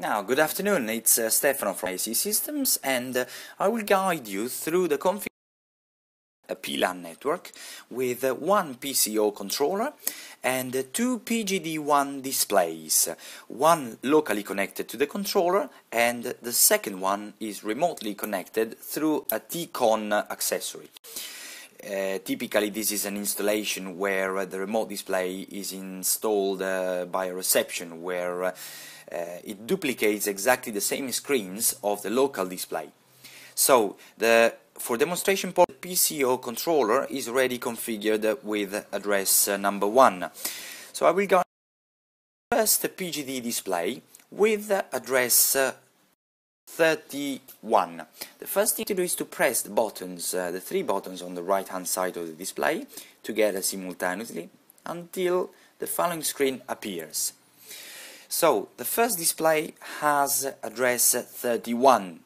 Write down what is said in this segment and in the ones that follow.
Now, good afternoon, it's uh, Stefano from AC Systems and uh, I will guide you through the configuration a pLAN network with uh, one PCO controller and uh, two PGD1 displays, one locally connected to the controller and the second one is remotely connected through a T-Con accessory. Uh, typically this is an installation where uh, the remote display is installed uh, by a reception where uh, uh, it duplicates exactly the same screens of the local display. So, the, for demonstration purpose, the PCO controller is already configured with address number 1. So I will go first the PGD display with address 31. The first thing to do is to press the buttons, uh, the three buttons on the right hand side of the display together simultaneously until the following screen appears. So, the first display has address 31.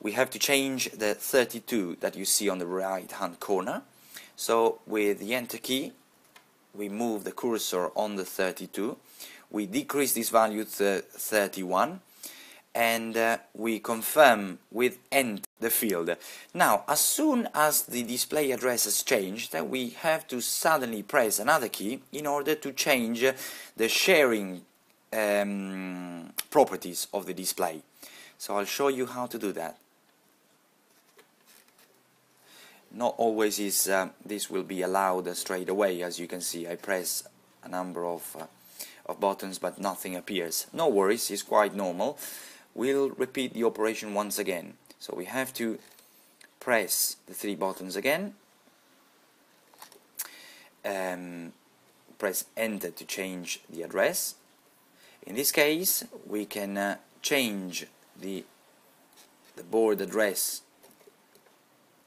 We have to change the 32 that you see on the right hand corner. So, with the enter key, we move the cursor on the 32, we decrease this value to 31, and uh, we confirm with enter the field. Now, as soon as the display address has changed, we have to suddenly press another key in order to change the sharing um, properties of the display. So I'll show you how to do that. Not always is uh, this will be allowed straight away. As you can see, I press a number of uh, of buttons, but nothing appears. No worries, it's quite normal. We'll repeat the operation once again. So we have to press the three buttons again. Um, press enter to change the address in this case, we can uh, change the, the board address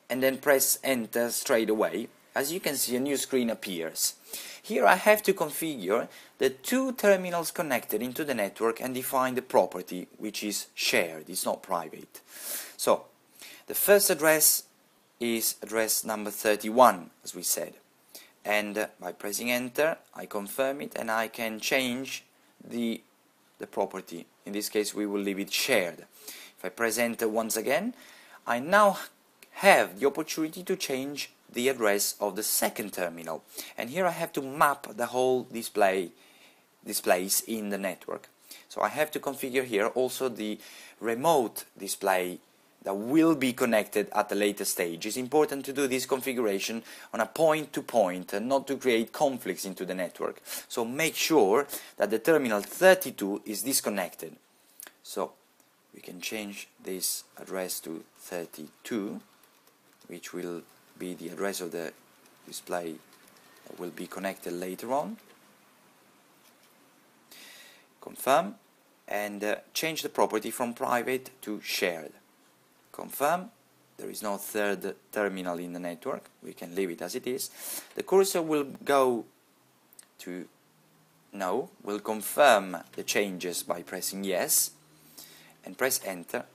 and then press enter straight away. As you can see, a new screen appears. Here I have to configure the two terminals connected into the network and define the property, which is shared, it's not private. So, the first address is address number 31, as we said. And by pressing enter, I confirm it and I can change the the property. In this case, we will leave it shared. If I press enter once again, I now have the opportunity to change the address of the second terminal. And here I have to map the whole display displays in the network. So I have to configure here also the remote display that will be connected at a later stage. It's important to do this configuration on a point-to-point -point and not to create conflicts into the network. So make sure that the terminal 32 is disconnected. So we can change this address to 32, which will be the address of the display that will be connected later on. Confirm. And uh, change the property from private to shared. Confirm. There is no third terminal in the network. We can leave it as it is. The cursor will go to no will confirm the changes by pressing yes and press enter.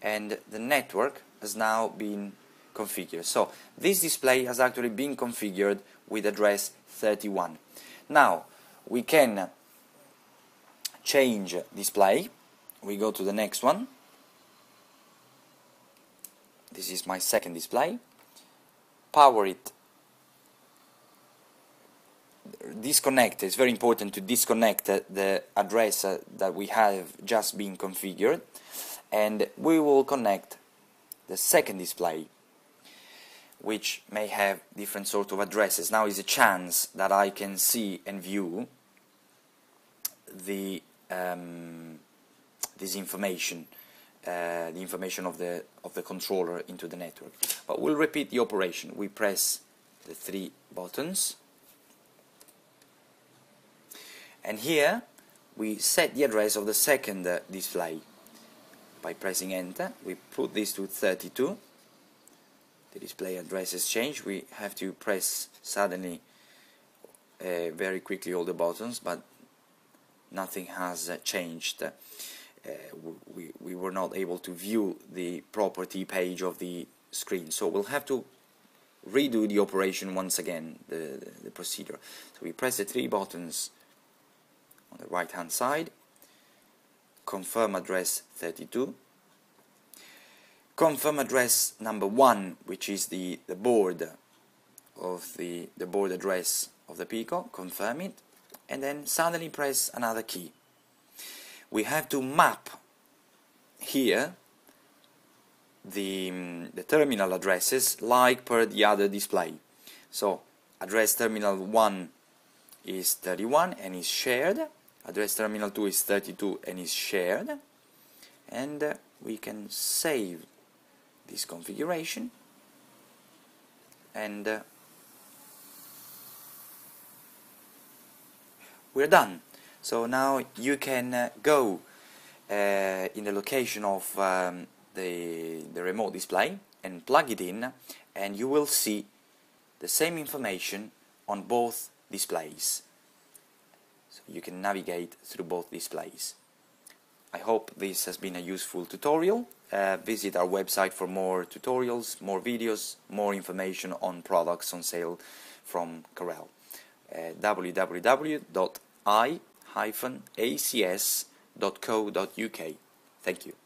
And the network has now been configured. So this display has actually been configured with address 31 now we can change display. We go to the next one. This is my second display. Power it. Disconnect. It's very important to disconnect the address that we have just been configured. And we will connect the second display which may have different sort of addresses now is a chance that I can see and view the um, this information uh, the information of the of the controller into the network. But we'll repeat the operation. We press the three buttons, and here we set the address of the second uh, display. By pressing enter, we put this to 32. The display address has changed. We have to press suddenly uh, very quickly all the buttons, but nothing has uh, changed. Uh, we, we were not able to view the property page of the screen. So we'll have to redo the operation once again, the, the, the procedure. So we press the three buttons on the right hand side, confirm address 32 confirm address number one which is the, the board of the, the board address of the PCO, confirm it. And then suddenly press another key. We have to map here the, the terminal addresses like per the other display. So address terminal 1 is 31 and is shared. Address terminal 2 is 32 and is shared. And we can save this configuration. And uh, we're done. So now you can uh, go uh, in the location of um, the, the remote display and plug it in and you will see the same information on both displays. So you can navigate through both displays. I hope this has been a useful tutorial. Uh, visit our website for more tutorials, more videos, more information on products on sale from Carel. Uh, www.i-acs.co.uk Thank you.